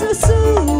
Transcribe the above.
hidup